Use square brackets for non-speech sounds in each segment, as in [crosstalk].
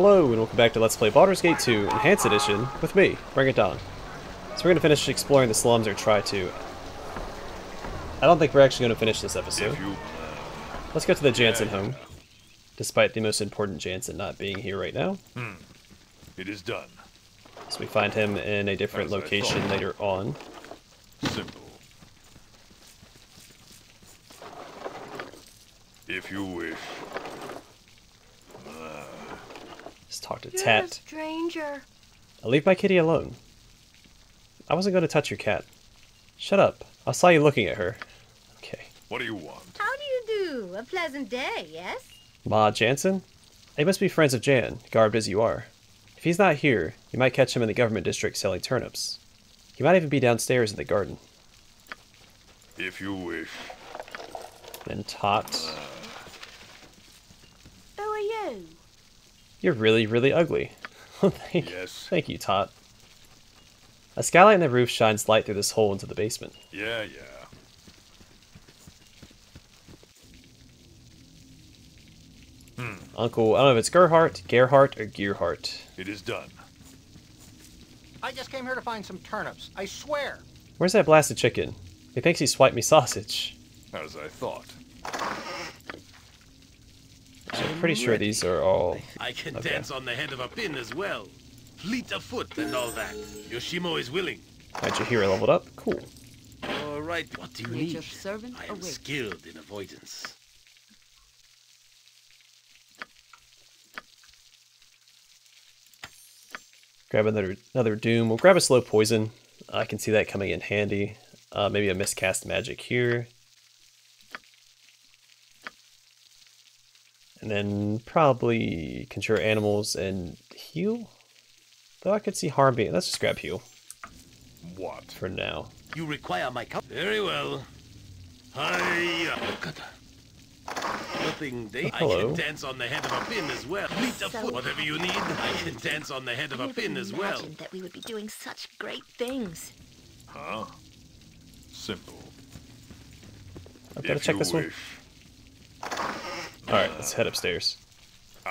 Hello and welcome back to Let's Play Baldur's Gate 2 Enhanced Edition with me, Bring It Don. So we're going to finish exploring the slums, or try to. I don't think we're actually going to finish this episode. Let's go to the Jansen home, despite the most important Jansen not being here right now. Hmm, it is done. So we find him in a different As location later on. Simple. If you wish. Let's talk to You're a Tat. stranger. I'll leave my kitty alone. I wasn't going to touch your cat. Shut up. I saw you looking at her. Okay. What do you want? How do you do? A pleasant day, yes? Ma Jansen? They must be friends of Jan, garbed as you are. If he's not here, you might catch him in the government district selling turnips. He might even be downstairs in the garden. If you wish. Then Tot. Who are you? You're really, really ugly. [laughs] thank, Yes. thank you, Tot. A skylight in the roof shines light through this hole into the basement. Yeah, yeah. Hmm. Uncle, I don't know if it's Gerhardt, Gerhardt, or Gearhart. It is done. I just came here to find some turnips. I swear. Where's that blasted chicken? He thinks he swiped me sausage. As I thought. So I'm pretty sure these are all. I can Okay. dance on the head of a pin as well. Fleet of foot and all that. Yoshimo is willing. Got your hero leveled up? Cool. All right, what do you Create need? your servant I am awake. skilled in avoidance. Grab another another doom. We'll grab a slow poison. I can see that coming in handy. Uh, maybe a miscast magic here. And then probably conjure animals and heal. Though I could see harm being. Let's just grab heal What? for now. You require my help? Very well. Hiya! Nothing they oh, I hello. can dance on the head of a pin as well. Fleet of So- foot. Whatever you need, I can dance on the head of I a never pin as well. imagined that we would be doing such great things. Huh? Simple. I've got to if check you this one. Wish. Alright, let's head upstairs.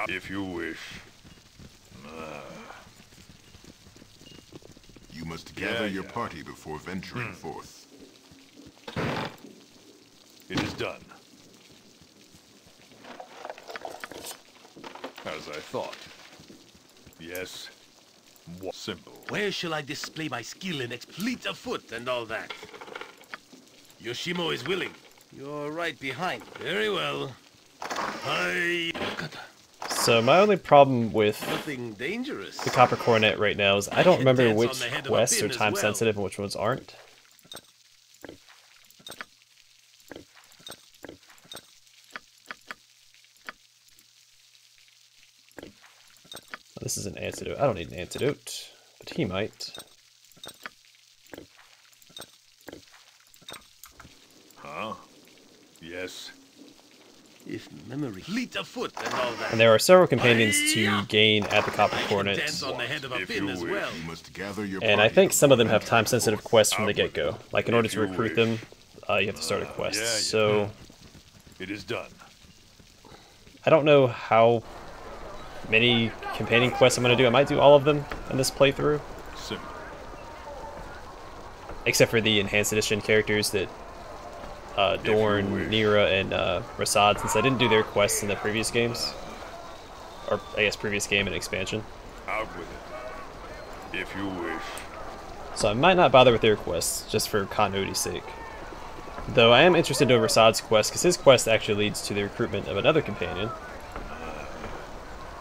If you wish. You must Yeah, gather your yeah. party before venturing hmm. forth. It is done. As I thought. Yes. What? Simple. Where shall I display my skill in ex- fleet of foot and all that? Yoshimo is willing. You're right behind. Very well. Hi. So my only problem with Nothing dangerous. the Copper Coronet right now is I don't remember which the head of a quests are time well. sensitive and which ones aren't. This is an antidote. I don't need an antidote, but he might. Huh? Yes. If memory. Fleet of foot and all that. And there are several companions to gain at the Copper I can Coronet, dance on the head of a If pin you as wish. well. You must gather your and I think some of them have time-sensitive quests from the get-go. Like in order to recruit them, uh, you have to start a quest. yeah, yeah. So It is done. I don't know how many companion quests I'm going to do. I might do all of them in this playthrough, Simple. except for the enhanced edition characters that uh, Dorn. Neera, and uh, Rasaad, since I didn't do their quests in the previous games, or I guess previous game and expansion. Out with it. If you wish. So I might not bother with their quests just for continuity's sake. Though I am interested in Rasaad's quest because his quest actually leads to the recruitment of another companion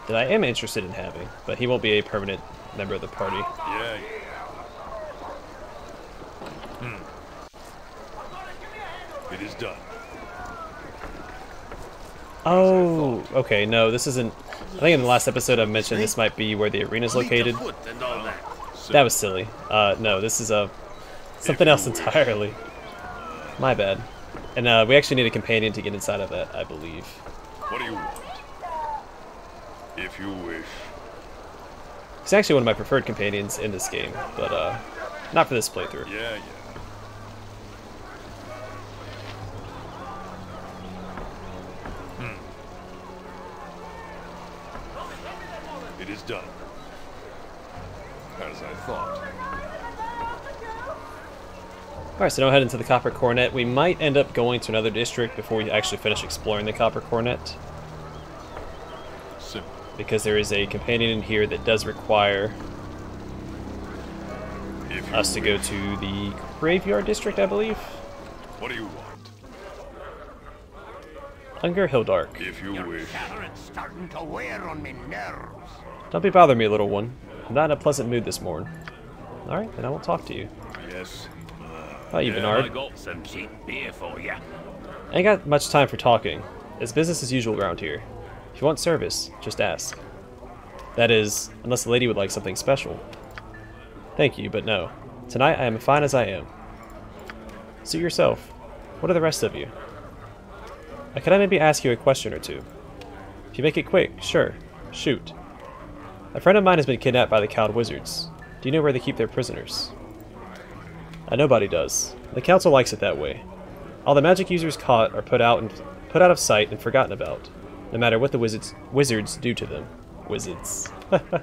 that I am interested in having, but he won't be a permanent member of the party. Yeah, yeah. Hmm. It is done. Oh, okay, no, this isn't. I think in the last episode I mentioned this might be where the arena's located. of foot and all that. Was silly. Uh, no, this is a something else entirely. My bad. And uh, we actually need a companion to get inside of that, I believe. What do you want? If you wish. He's actually one of my preferred companions in this game, but uh, not for this playthrough. Yeah, yeah. It is done. As I thought. Alright, so now head into the Copper Coronet. We might end up going to another district before we actually finish exploring the Copper Coronet, Simple. because there is a companion in here that does require us to go to the Graveyard District, I believe. What do you want? Unger Hildark. If you wish. Catherine's starting to wear on me nerves. Don't be bothering me, little one. I'm not in a pleasant mood this morning. Alright, then I won't talk to you. Yes. How about you, Yeah, Bernard? got some cheap beer for you. I ain't got much time for talking. It's business as usual around here. If you want service, just ask. That is, unless the lady would like something special. Thank you, but no. Tonight I am fine as I am. Suit yourself. What are the rest of you? Uh, Can I maybe ask you a question or two? If you make it quick, sure. Shoot. A friend of mine has been kidnapped by the Cowled Wizards. Do you know where they keep their prisoners? Uh, nobody does. The council likes it that way. All the magic users caught are put out and put out of sight and forgotten about, no matter what the wizards wizards do to them. Wizards. [laughs] the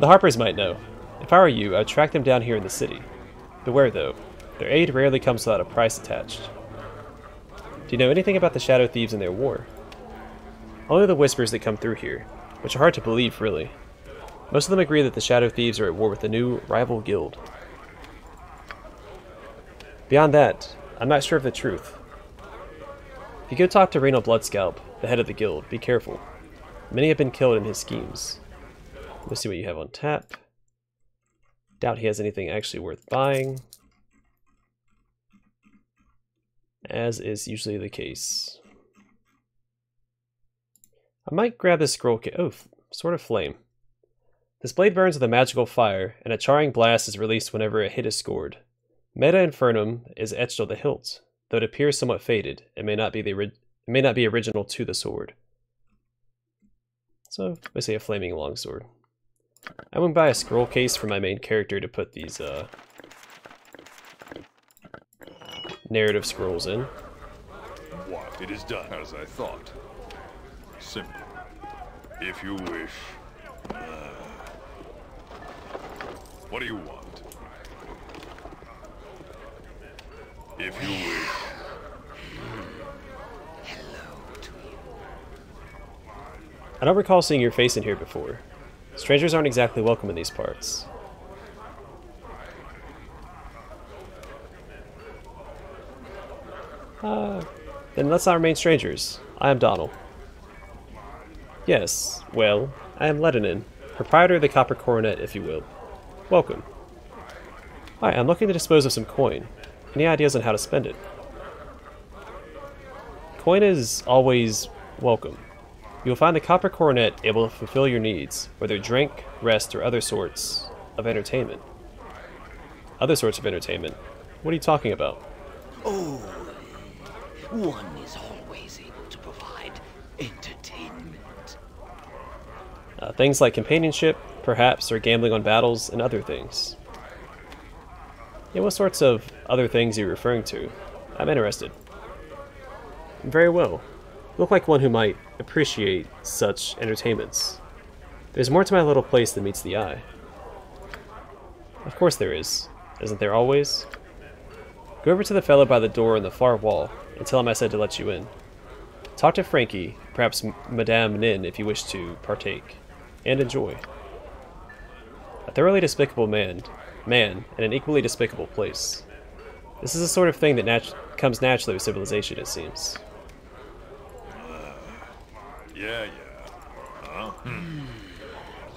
Harpers might know. If I were you, I'd track them down here in the city. Beware though, their aid rarely comes without a price attached. Do you know anything about the Shadow Thieves and their war? Only the whispers that come through here, which are hard to believe, really. Most of them agree that the Shadow Thieves are at war with a new rival guild. Beyond that, I'm not sure of the truth. If you go talk to Renal Bloodscalp, the head of the guild, be careful. Many have been killed in his schemes. Let's see what you have on tap. Doubt he has anything actually worth buying. As is usually the case. I might grab this scroll kit. Oh, Sword of Flame. This blade burns with a magical fire, and a charring blast is released whenever a hit is scored. Meta Infernum is etched on the hilt, though it appears somewhat faded. It may not be the it may not be original to the sword. So basically a flaming longsword. I went buy a scroll case for my main character to put these uh, narrative scrolls in. What? It is done. As I thought. Simple. If you wish. Uh, what do you want? If you wish. hello. I don't recall seeing your face in here before. Strangers aren't exactly welcome in these parts. Uh, then let's not remain strangers. I am Donald. Yes, well, I am Lehtinan, proprietor of the Copper Coronet, if you will. Welcome. Hi, I'm looking to dispose of some coin. Any ideas on how to spend it? Coin is always welcome. You will find the Copper Coronet able to fulfill your needs, whether drink, rest, or other sorts of entertainment. Other sorts of entertainment? What are you talking about? Oh, one is always able to provide entertainment. Uh, things like companionship, perhaps, or gambling on battles, and other things. Yeah, what sorts of other things are you referring to? I'm interested. Very well. You look like one who might appreciate such entertainments. There's more to my little place than meets the eye. Of course there is. Isn't there always? Go over to the fellow by the door in the far wall and tell him I said to let you in. Talk to Frankie, perhaps Madame Nin if you wish to partake, and enjoy. A thoroughly despicable man, man, in an equally despicable place. This is the sort of thing that nat- comes naturally with civilization, it seems. Yeah, yeah. Huh? Hmm.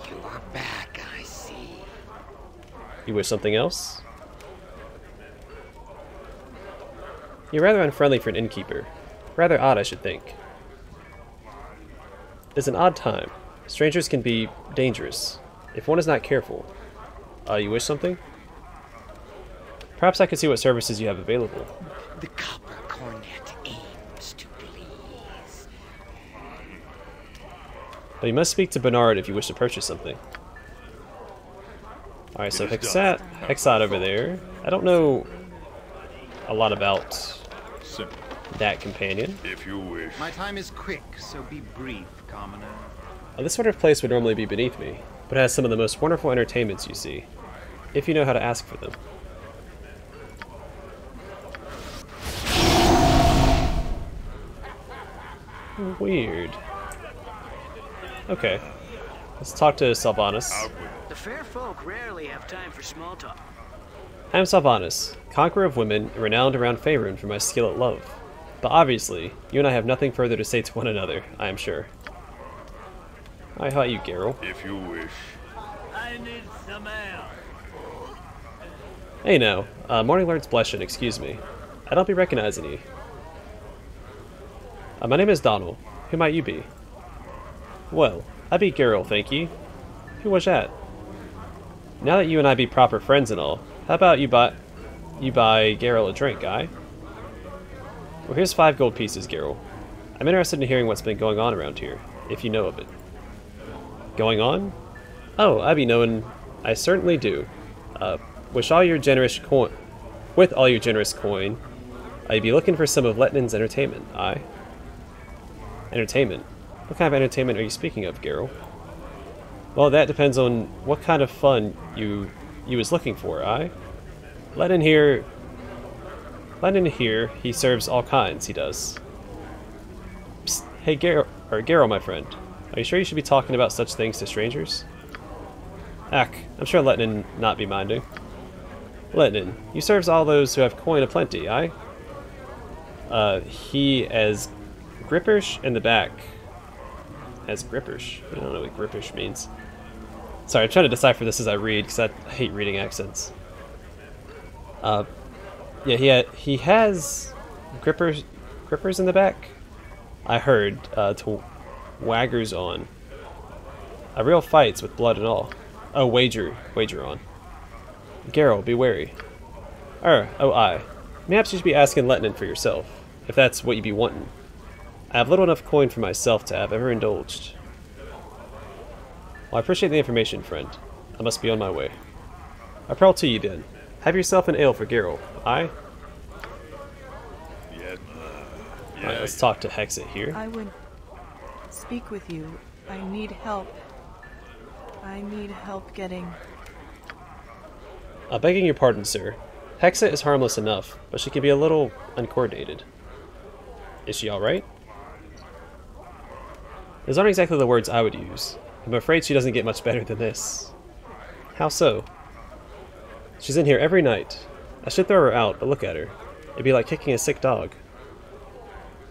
You are back, I see. You wish something else? You're rather unfriendly for an innkeeper. Rather odd, I should think. It's an odd time. Strangers can be dangerous, if one is not careful. Uh, you wish something? Perhaps I could see what services you have available. The copper coronet aims to please. But you must speak to Bernard if you wish to purchase something. Alright, so It is Hexxat. Hexxat over there. I don't know a lot about Simple. that companion. If you wish. My time is quick, so be brief, commoner. Uh, this sort of place would normally be beneath me, but it has some of the most wonderful entertainments you see, if you know how to ask for them. Weird. Okay. Let's talk to Sylvanus. Out. The fair folk rarely have time for small talk. I am Sylvanus, conqueror of women, and renowned around Faerun for my skill at love. But obviously, you and I have nothing further to say to one another, I am sure. Hi, how about you, Geralt? If you wish. I need some ale. Hey now, uh, Morning Lord's Blessing, excuse me. I don't be recognizing you. Uh, my name is Donald. Who might you be? Well, I be Geralt, thank ye. Who was that? Now that you and I be proper friends and all, how about you buy you buy Geralt a drink, guy? Well, here's five gold pieces, Geralt. I'm interested in hearing what's been going on around here, if you know of it. Going on? Oh, I be knowing. I certainly do. Uh, wish all your generous coin, with all your generous coin, I'd be looking for some of Lehtinan's entertainment. Aye. Entertainment. What kind of entertainment are you speaking of, Geralt? Well, that depends on what kind of fun you you was looking for. Aye. Lehtinan here. Lehtinan here. He serves all kinds. He does. Psst, hey, Geralt, or Geralt, my friend. Are you sure you should be talking about such things to strangers? Ack, I'm sure Lehtinan not be minding. Lehtinan, you serves all those who have coin aplenty, aye? Uh, he as Grippish in the back. As Grippish. I don't know what Grippish means. Sorry, I'm trying to decipher this as I read because I hate reading accents. Uh, yeah, he ha- he has grippers grippers in the back. I heard uh, to waggers on. A real fights with blood and all. Oh, wager, wager on. Geralt, be wary. Er, oh I. Perhaps you should be asking Lehtinan for yourself, if that's what you be wanting. I have little enough coin for myself to have ever indulged. Well, I appreciate the information, friend. I must be on my way. I prowl to you then. Have yourself an ale for Geralt. Aye? Yeah. Uh, Alright, yeah. let's talk to Hexxat here. I would speak with you. I need help. I need help getting. Uh, begging your pardon, sir. Hexa is harmless enough, but she can be a little uncoordinated. Is she alright? Those aren't exactly the words I would use. I'm afraid she doesn't get much better than this. How so? She's in here every night. I should throw her out, but look at her. It'd be like kicking a sick dog.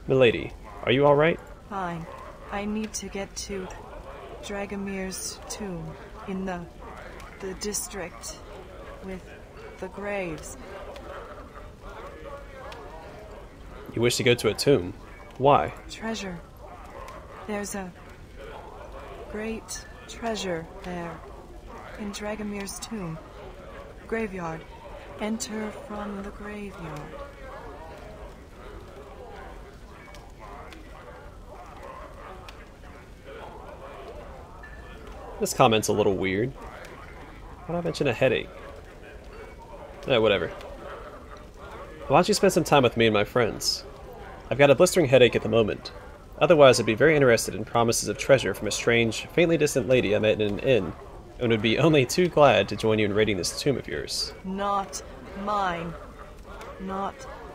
Milady, are you alright? Fine. I need to get to Dragomir's tomb in the the district with the graves. You wish to go to a tomb. Why? Treasure. There's a great treasure there in Dragomir's tomb. Graveyard. Enter from the graveyard. This comment's a little weird. Why did I mention a headache? Eh, whatever. Why don't you spend some time with me and my friends? I've got a blistering headache at the moment. Otherwise, I'd be very interested in promises of treasure from a strange, faintly distant lady I met in an inn, and would be only too glad to join you in raiding this tomb of yours. Not mine. Not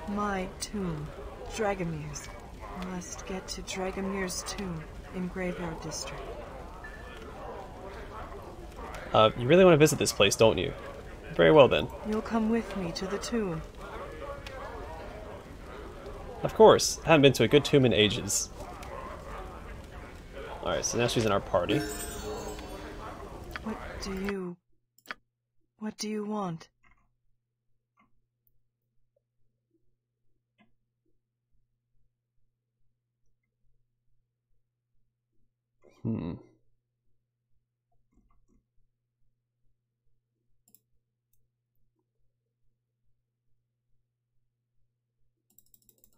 my tomb. Dragomir's. Must get to Dragomir's tomb in Graveyard District. Uh, you really want to visit this place, don't you? Very well then. You'll come with me to the tomb. Of course. I haven't been to a good tomb in ages. Alright, so now she's in our party. What do you. What do you want? Hmm.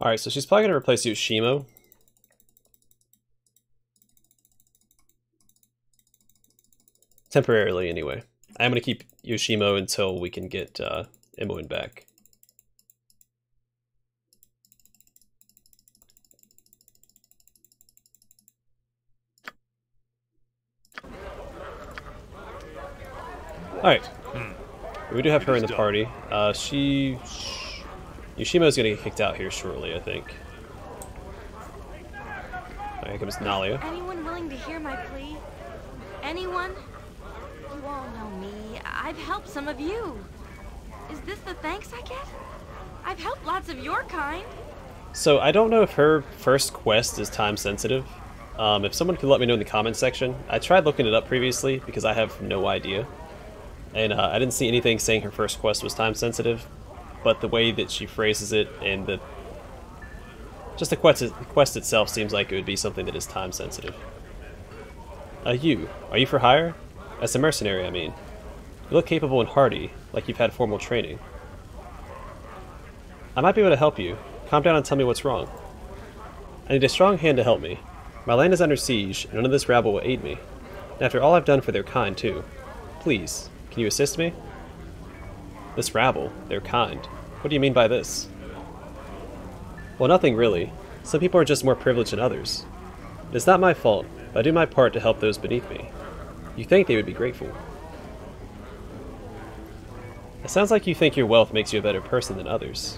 Alright, so she's probably going to replace Yoshimo. Temporarily, anyway. I'm going to keep Yoshimo until we can get uh, Imoen back. Alright. We do have her in the party. Uh, she Yoshimo's gonna get kicked out here shortly, I think. Here comes Nalia. Anyone willing to hear my plea? Anyone? You all know me. I've helped some of you. Is this the thanks I get? I've helped lots of your kind. So I don't know if her first quest is time sensitive. Um, if someone could let me know in the comments section. I tried looking it up previously because I have no idea. And uh, I didn't see anything saying her first quest was time sensitive. But the way that she phrases it and the... Just the quest, the quest itself seems like it would be something that is time sensitive. Uh, you. Are you for hire? As a mercenary, I mean. You look capable and hardy, like you've had formal training. I might be able to help you. Calm down and tell me what's wrong. I need a strong hand to help me. My land is under siege, and none of this rabble will aid me. And after all I've done for their kind, too. Please, can you assist me? This rabble, they're kind. What do you mean by this? Well, nothing really. Some people are just more privileged than others. It is not my fault, I do my part to help those beneath me. You think they would be grateful. It sounds like you think your wealth makes you a better person than others.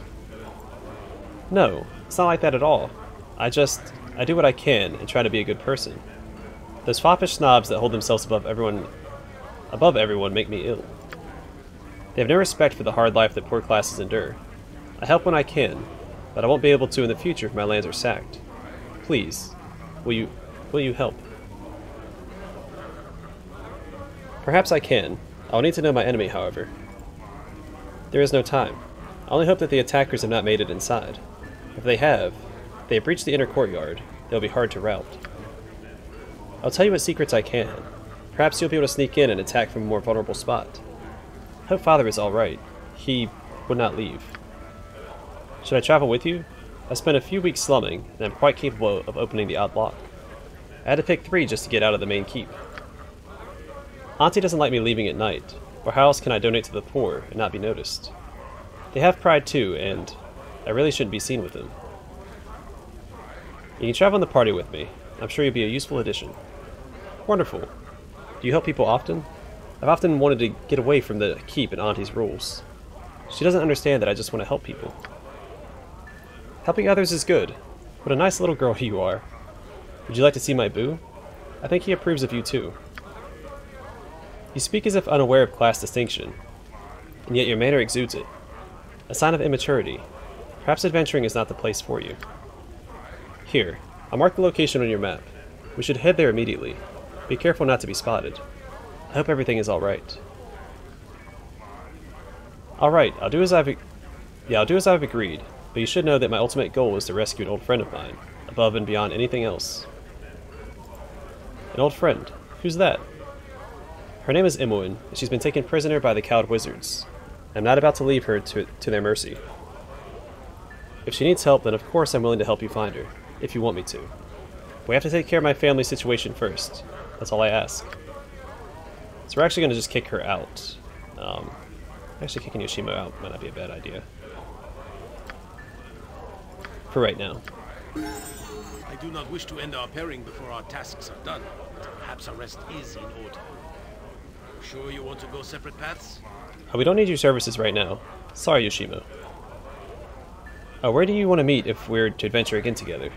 No, it's not like that at all. I just, I do what I can and try to be a good person. Those foppish snobs that hold themselves above everyone, above everyone make me ill. They have no respect for the hard life that poor classes endure. I help when I can, but I won't be able to in the future if my lands are sacked. Please, will you, will you help? Perhaps I can. I'll need to know my enemy, however. There is no time. I only hope that the attackers have not made it inside. If they have, they have breached the inner courtyard, they'll be hard to rout. I'll tell you what secrets I can. Perhaps you'll be able to sneak in and attack from a more vulnerable spot. Hope Father is alright. He would not leave. Should I travel with you? I spent a few weeks slumming, and I'm quite capable of opening the odd lock. I had to pick three just to get out of the main keep. Auntie doesn't like me leaving at night, or how else can I donate to the poor and not be noticed? They have pride too, and I really shouldn't be seen with them. You can travel in the party with me. I'm sure you'll be a useful addition. Wonderful. Do you help people often? I've often wanted to get away from the keep and Auntie's rules. She doesn't understand that I just want to help people. Helping others is good. What a nice little girl [laughs] you are. Would you like to see my boo? I think he approves of you too. You speak as if unaware of class distinction, and yet your manner exudes it. A sign of immaturity. Perhaps adventuring is not the place for you. Here, I'll mark the location on your map. We should head there immediately. Be careful not to be spotted. I hope everything is alright. Alright, I'll do as I've... Yeah, I'll do as I've agreed, but you should know that my ultimate goal is to rescue an old friend of mine, above and beyond anything else. An old friend? Who's that? Her name is Imoen, and she's been taken prisoner by the Cowled Wizards. I'm not about to leave her to, to their mercy. If she needs help, then of course I'm willing to help you find her, if you want me to. But We have to take care of my family situation first. That's all I ask. So we're actually going to just kick her out. Um, actually, kicking Yoshimo out might not be a bad idea. For right now. I do not wish to end our pairing before our tasks are done, perhaps a rest is in order. Sure you want to go separate paths? Oh, we don't need your services right now. Sorry, Yoshimo. Uh, where do you want to meet if we're to adventure again together?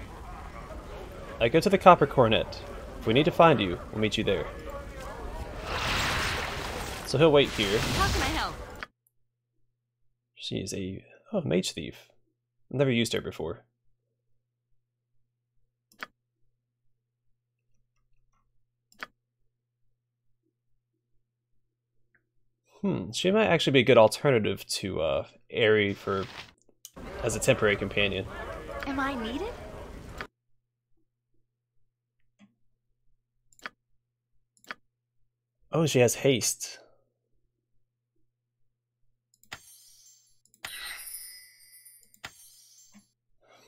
I go to the Copper Coronet. If we need to find you, we'll meet you there. So he'll wait here. How can I help? She is a oh mage thief. I've never used her before. Hmm, she might actually be a good alternative to uh, Aerie for as a temporary companion. Am I needed? Oh, she has haste.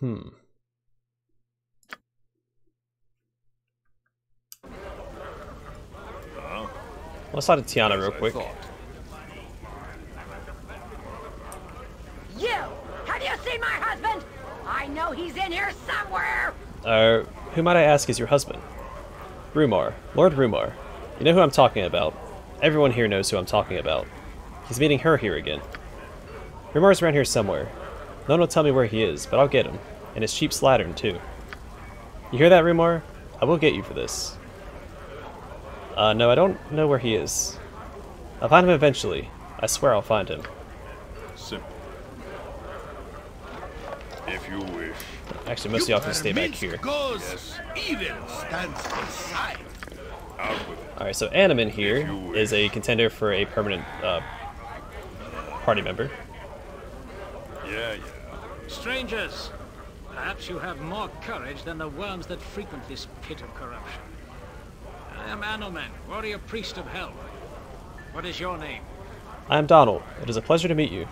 Hmm. Let's talk to Tiana real quick. You! Have you seen my husband? I know he's in here somewhere! Uh, who might I ask is your husband? Rumar, Lord Rumar. You know who I'm talking about. Everyone here knows who I'm talking about. He's meeting her here again. Rumar's around here somewhere. No one will tell me where he is, but I'll get him. And his cheap slattern, too. You hear that, Rumar? I will get you for this. Uh, no, I don't know where he is. I'll find him eventually. I swear I'll find him. Simple. If you wish. Actually, most of y'all can stay back here. Yes. evil stands beside. Out with it. Alright, so Anomen here is a contender for a permanent uh, party member. Yeah, yeah. Strangers, perhaps you have more courage than the worms that frequent this pit of corruption. I am Anomen, warrior priest of Helm. What is your name? I am Donald. It is a pleasure to meet you.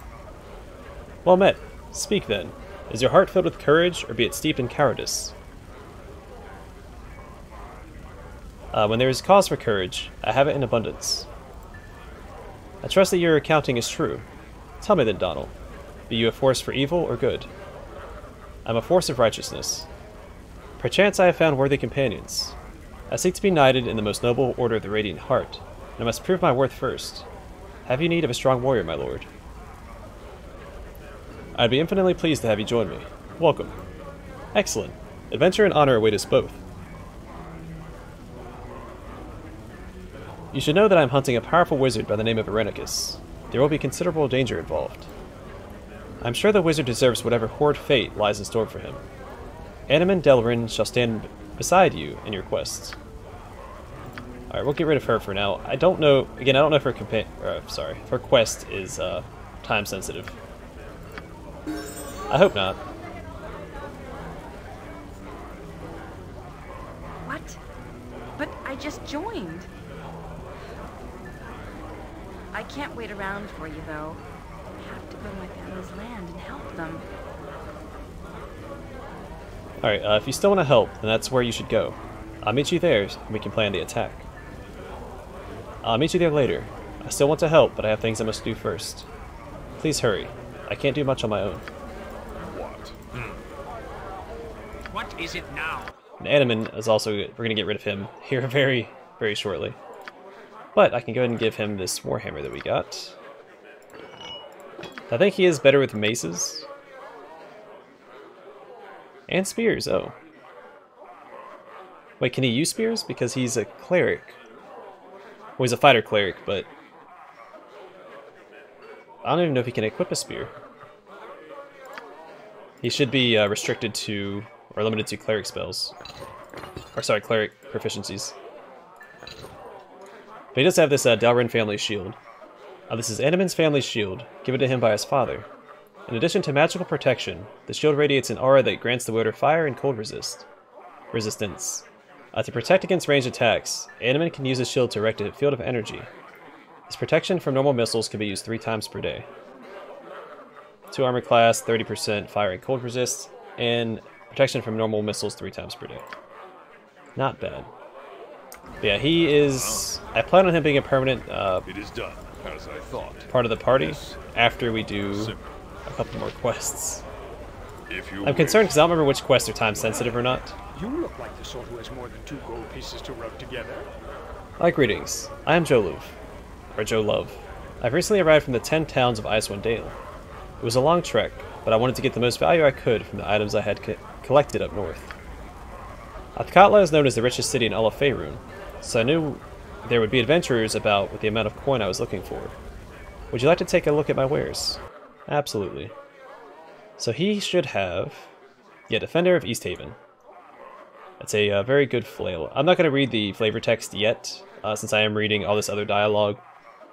Well met. Speak then. Is your heart filled with courage, or be it steeped in cowardice? Uh, when there is cause for courage, I have it in abundance. I trust that your accounting is true. Tell me then, Donald. Be you a force for evil or good? I am a force of righteousness. Perchance I have found worthy companions. I seek to be knighted in the most noble order of the Radiant Heart, and I must prove my worth first. Have you need of a strong warrior, my lord? I'd be infinitely pleased to have you join me. Welcome. Excellent. Adventure and honor await us both. You should know that I am hunting a powerful wizard by the name of Irenicus. There will be considerable danger involved. I'm sure the wizard deserves whatever horrid fate lies in store for him. Anomen Delryn shall stand beside you in your quests. Alright, we'll get rid of her for now. I don't know, again, I don't know if her compa- uh, sorry, if her quest is, uh, time sensitive. I hope not. What? But I just joined. I can't wait around for you, though. I have to go to my family's land and help them. Alright, uh, if you still want to help, then that's where you should go. I'll meet you there, and we can plan the attack. I'll meet you there later. I still want to help, but I have things I must do first. Please hurry. I can't do much on my own. What? What is it now? And Anomen is also, we're going to get rid of him here [laughs] very, very shortly. But I can go ahead and give him this Warhammer that we got. I think he is better with maces. And spears, oh. Wait, can he use spears? Because he's a cleric. Well, he's a fighter cleric, but... I don't even know if he can equip a spear. He should be uh, restricted to, or limited to cleric spells. Or sorry, cleric proficiencies. But he does have this uh, Delryn family shield. Uh, this is Anomen's family shield, given to him by his father. In addition to magical protection, the shield radiates an aura that grants the wielder fire and cold resist. Resistance. Uh, to protect against ranged attacks, Anomen can use his shield to erect a field of energy. His protection from normal missiles can be used three times per day. 2 armor class, 30% fire and cold resist, and protection from normal missiles three times per day. Not bad. But yeah, he is... I plan on him being a permanent uh, It is done. Part of the party Yes. after we do Simple. a couple more quests. If you I'm concerned because I don't remember which quests are time sensitive or not. You look like the sort who has more than two gold pieces to rub together. Hi, greetings. I am Joluv, or Joluv. I've recently arrived from the ten towns of Icewind Dale. It was a long trek, but I wanted to get the most value I could from the items I had co- collected up north. Athkatla is known as the richest city in all of Faerun, so I knew there would be adventurers about with the amount of coin I was looking for. Would you like to take a look at my wares? Absolutely. So he should have, yeah, Defender of East Haven. It's a uh, very good flail. I'm not going to read the flavor text yet, uh, since I am reading all this other dialogue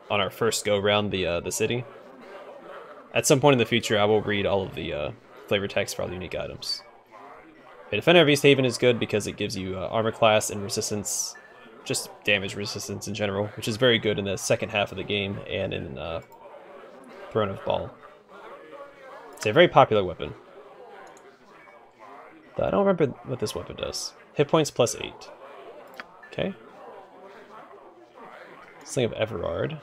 on our first go around the uh, the city. At some point in the future, I will read all of the uh, flavor text for all the unique items. A Defender of East Haven is good because it gives you uh, armor class and resistance, just damage resistance in general, which is very good in the second half of the game and in uh, Throne of Bhaal. It's a very popular weapon. I don't remember what this weapon does. Hit points plus 8. Okay. Sling of Everard.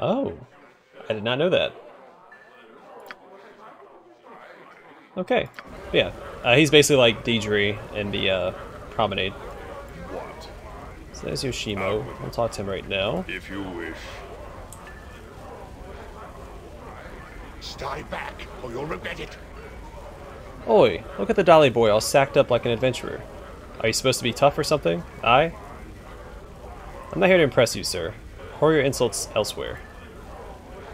Oh. I did not know that. Okay. Yeah. Uh, he's basically like Deidre in the uh, promenade. What? So there's Yoshimo. We'll talk to him right now. If you wish. Stay back, or you'll regret it. Oi, look at the dolly boy all sacked up like an adventurer. Are you supposed to be tough or something? I? I'm not here to impress you, sir. Pour your insults elsewhere.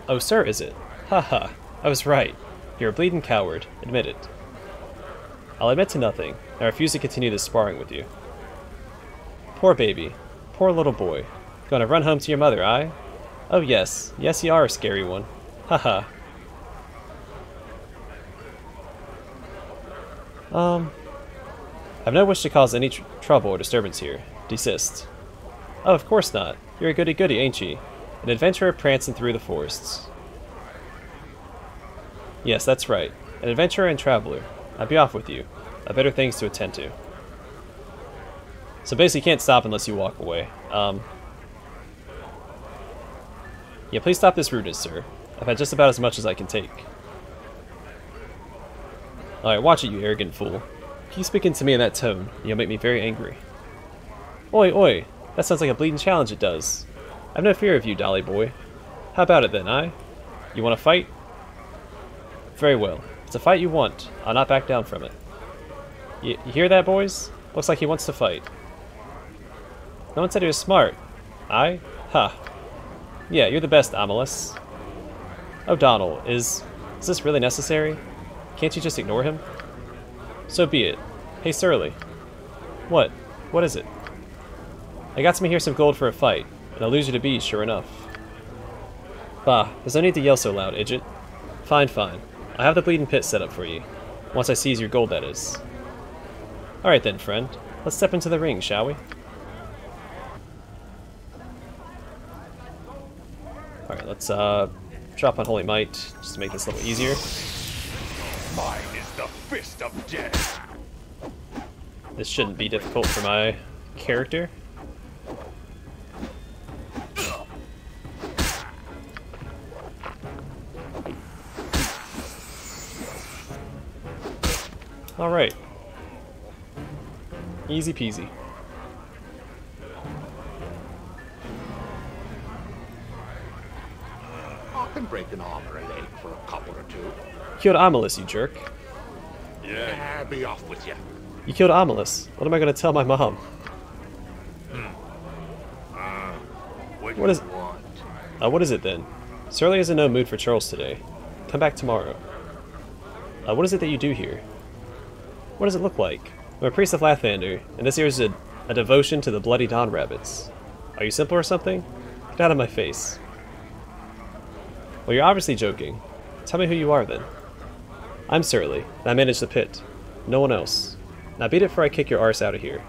Oh, sir, is it? Haha, I was right. You're a bleeding coward. Admit it. I'll admit to nothing. I refuse to continue this sparring with you. Poor baby. Poor little boy. Gonna run home to your mother, I? Oh yes. Yes, you are a scary one. Haha. Um, I've no wish to cause any tr trouble or disturbance here. Desist. Oh, of course not. You're a goody-goody, ain't ye? An adventurer prancing through the forests. Yes, that's right. An adventurer and traveler. I'll be off with you. I've better things to attend to. So basically, you can't stop unless you walk away. Um, yeah, please stop this rudeness, sir. I've had just about as much as I can take. Alright, watch it, you arrogant fool. Keep speaking to me in that tone, you'll make me very angry. Oi, oi! That sounds like a bleeding challenge, it does. I've no fear of you, Dolly boy. How about it then, I? You want to fight? Very well. It's a fight you want, I'll not back down from it. You, you hear that, boys? Looks like he wants to fight. No one said he was smart. I? Ha. Yeah, you're the best, Amalus. O'Donnell, is... is this really necessary? Can't you just ignore him? So be it. Hey, Surly. What? What is it? I got to me here some gold for a fight, and I'll lose you to bees, sure enough. Bah, there's no need to yell so loud, Idjit. Fine, fine. I have the bleeding pit set up for you. Once I seize your gold, that is. Alright then, friend. Let's step into the ring, shall we? Alright, let's uh, drop on Holy Might, just to make this a little easier. Mine is the fist of death. This shouldn't be difficult for my character. Alright. Easy peasy. I can break an arm or a leg for a couple or two. Killed Amalus, you jerk. Yeah. Yeah, be off with you. You killed Amalus. What am I gonna tell my mom? What, What you is- want? Uh, what is it then? Surly is in no mood for Charles today. Come back tomorrow. Uh, what is it that you do here? What does it look like? I'm a priest of Lathander, and this here is a, a devotion to the Bloody Don Rabbits. Are you simple or something? Get out of my face. Well, you're obviously joking. Tell me who you are then. I'm Surly, and I manage the pit. No one else. Now beat it before I kick your arse out of here.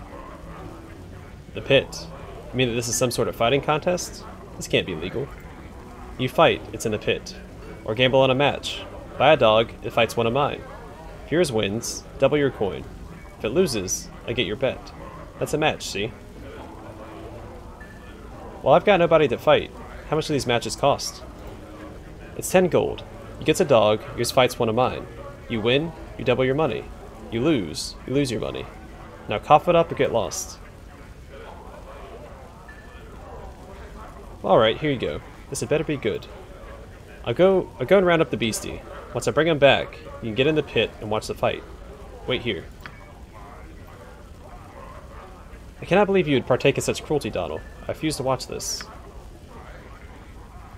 The pit? You mean that this is some sort of fighting contest? This can't be legal. You fight, it's in the pit. Or gamble on a match. Buy a dog, it fights one of mine. Yours wins, double your coin. If it loses, I get your bet. That's a match, see? Well, I've got nobody to fight. How much do these matches cost? It's 10 gold. You get a dog, yours fights one of mine. You win, you double your money. You lose, you lose your money. Now cough it up or get lost. Alright, here you go. This had better be good. I'll go I'll go and round up the beastie. Once I bring him back, you can get in the pit and watch the fight. Wait here. I cannot believe you would partake in such cruelty, Donald. I refuse to watch this.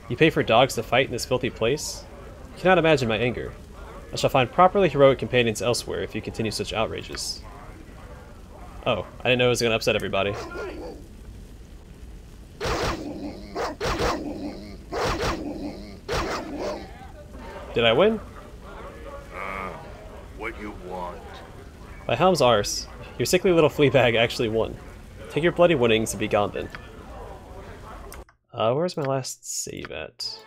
You pay for dogs to fight in this filthy place? You cannot imagine my anger. I shall find properly heroic companions elsewhere if you continue such outrages. Oh, I didn't know it was going to upset everybody. Did I win? What you want? By Helm's arse, your sickly little flea bag actually won. Take your bloody winnings and be gone then. Uh, where's my last save at?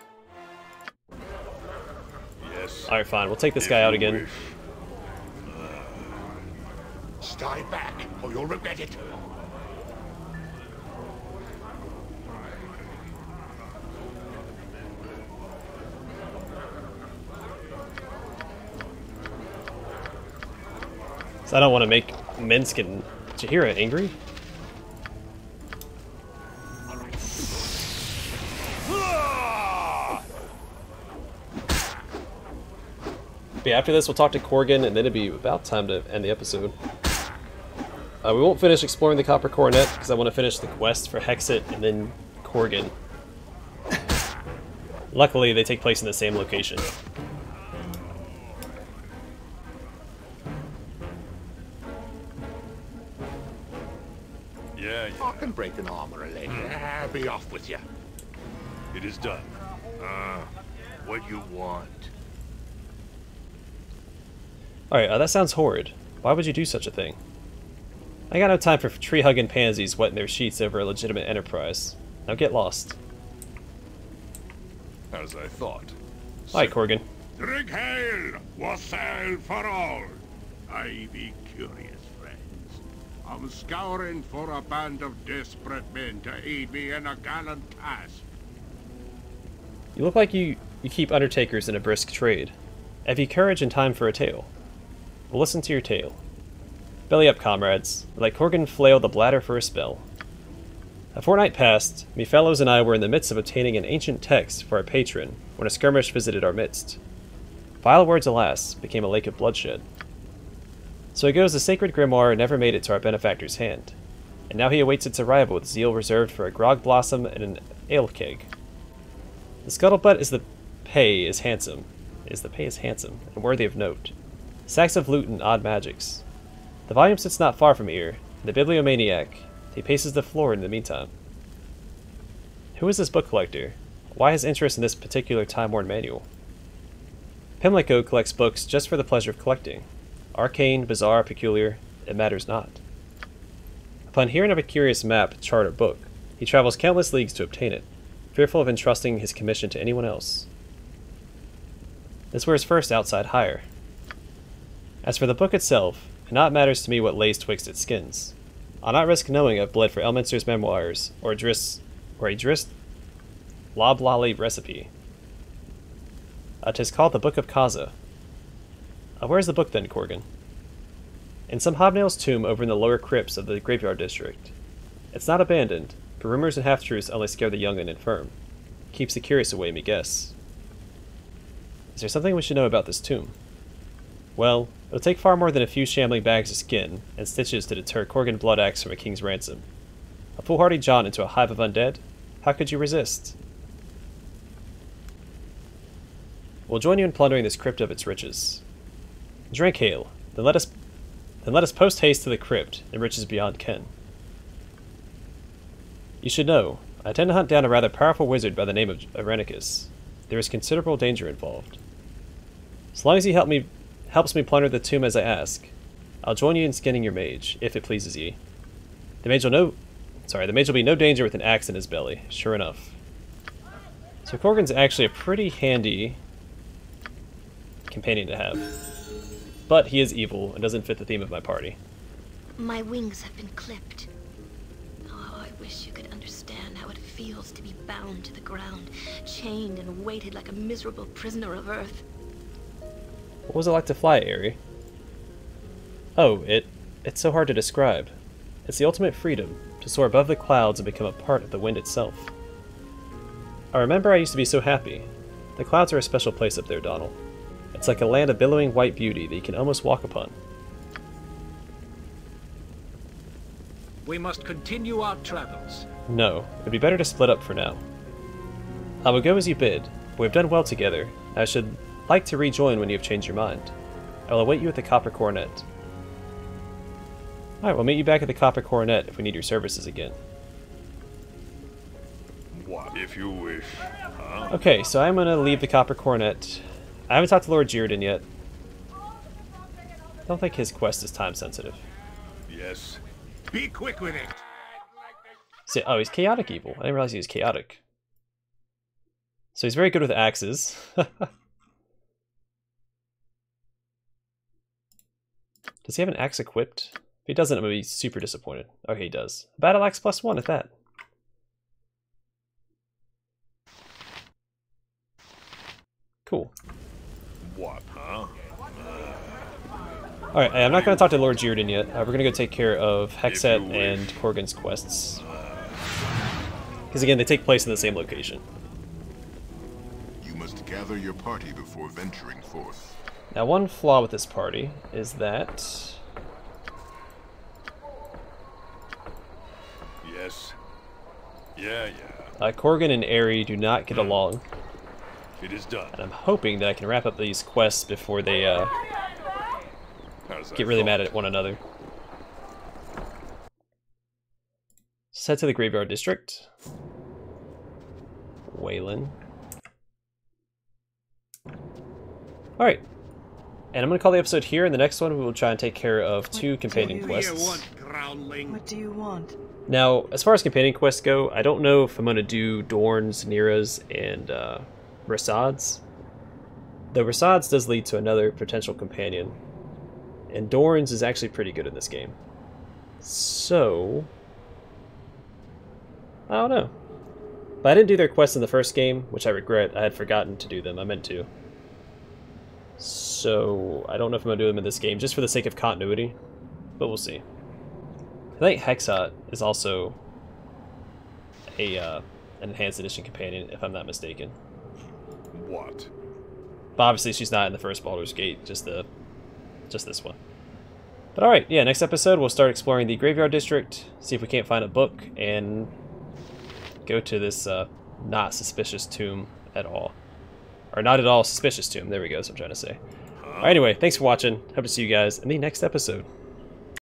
Yes. Alright, fine, we'll take this guy out again. wish. Stay back, or you'll regret it. So I don't want to make Minsc and Jaheira angry. But after this, we'll talk to Korgan, and then it'd be about time to end the episode. Uh, we won't finish exploring the Copper Coronet, because I want to finish the quest for Hexxat and then Korgan. Luckily, they take place in the same location. With you. it is done. Uh, what you want? Alright, uh, that sounds horrid. Why would you do such a thing? I got no time for tree-hugging pansies wetting their sheets over a legitimate enterprise. Now get lost. As I thought. Hi, Korgan. Drink hail, wassail for all. I be curious, friends. I'm scouring for a band of desperate men to aid me in a gallant task. You look like you, you keep undertakers in a brisk trade. Have you courage and time for a tale? We'll listen to your tale. Belly up, comrades. Let Korgan flail the bladder for a spell. A fortnight passed, me fellows and I were in the midst of obtaining an ancient text for our patron when a skirmish visited our midst. Vile words, alas, became a lake of bloodshed. So it goes the sacred grimoire never made it to our benefactor's hand, and now he awaits its arrival with zeal reserved for a grog blossom and an ale keg. The scuttlebutt is the pay is handsome, is the pay is handsome and worthy of note. Sacks of loot and odd magics. The volume sits not far from here, the bibliomaniac. He paces the floor in the meantime. Who is this book collector? Why his interest in this particular time-worn manual? Pimlico collects books just for the pleasure of collecting. Arcane, bizarre, peculiar, it matters not. Upon hearing of a curious map, chart, or book, he travels countless leagues to obtain it, fearful of entrusting his commission to anyone else. This were his first outside hire. As for the book itself, it not matters to me what lays twixt its skins. I'll not risk knowing I've bled for Elminster's memoirs, or a Dris, or a Dris Loblolly recipe. Uh, 'tis called the Book of Kaza. Uh, where's the book then, Korgan? In some hobnail's tomb over in the lower crypts of the graveyard district. It's not abandoned, but rumors and half-truths only scare the young and infirm. Keeps the curious away, me guess. Is there something we should know about this tomb? Well, it'll take far more than a few shambling bags of skin and stitches to deter Korgan Bloodaxe from a king's ransom. A foolhardy jaunt into a hive of undead? How could you resist? We'll join you in plundering this crypt of its riches. Drink hail, then let us then let us post haste to the crypt and riches beyond ken. You should know, I intend to hunt down a rather powerful wizard by the name of Irenicus. There is considerable danger involved. As long as he help me helps me plunder the tomb as I ask. I'll join you in skinning your mage, if it pleases ye. The mage will no sorry, the mage will be no danger with an axe in his belly, sure enough. So Korgan's actually a pretty handy companion to have. But he is evil and doesn't fit the theme of my party. My wings have been clipped. Oh, I wish you could understand how it feels to be bound to the ground, chained and weighted like a miserable prisoner of Earth. What was it like to fly, Aerie? Oh, it it's so hard to describe. It's the ultimate freedom, to soar above the clouds and become a part of the wind itself. I remember I used to be so happy. The clouds are a special place up there, Donald. It's like a land of billowing white beauty that you can almost walk upon. We must continue our travels. No, it'd be better to split up for now. I will go as you bid. We have done well together. I should like to rejoin when you have changed your mind. I will await you at the Copper Coronet. Alright, we'll meet you back at the Copper Coronet if we need your services again. What, if you wish? Huh? Okay, so I'm gonna leave the Copper Coronet. I haven't talked to Lord Jierdan yet. I don't think his quest is time sensitive. Yes. Be quick with it. See, oh, he's chaotic evil. I didn't realize he was chaotic. So he's very good with axes. [laughs] Does he have an axe equipped? If he doesn't, I'm gonna be super disappointed. Okay, he does. Battle axe plus one at that. Cool. What, huh? Alright, I'm not going to talk to Lord Jierdan yet. Uh, we're going to go take care of Hexxat and Korgan's quests. Because again, they take place in the same location. You must gather your party before venturing forth. Now, one flaw with this party is that... Yes. Yeah, yeah. Uh, Korgan and Aerie do not get along. It is done. And I'm hoping that I can wrap up these quests before they uh, get really thought. mad at one another. Let's head to the Graveyard District. Waylon. Alright. And I'm going to call the episode here. In the next one, we will try and take care of two companion you quests. What do you want? Now, as far as companion quests go, I don't know if I'm going to do Dorns, Neera's, and uh, Rasaad's. The Rasaad's does lead to another potential companion, and Dorns is actually pretty good in this game. So, I don't know. But I didn't do their quests in the first game, which I regret. I had forgotten to do them. I meant to. So, I don't know if I'm going to do them in this game, just for the sake of continuity. But we'll see. I think Hexxat is also a uh, an enhanced edition companion, if I'm not mistaken. What? But obviously, she's not in the first Baldur's Gate, just the just this one. But all right, yeah. Next episode, we'll start exploring the Graveyard District, see if we can't find a book, and go to this uh, not suspicious tomb at all, or not at all suspicious tomb. There we go. That's what I'm trying to say. Right, anyway, thanks for watching. Hope to see you guys in the next episode.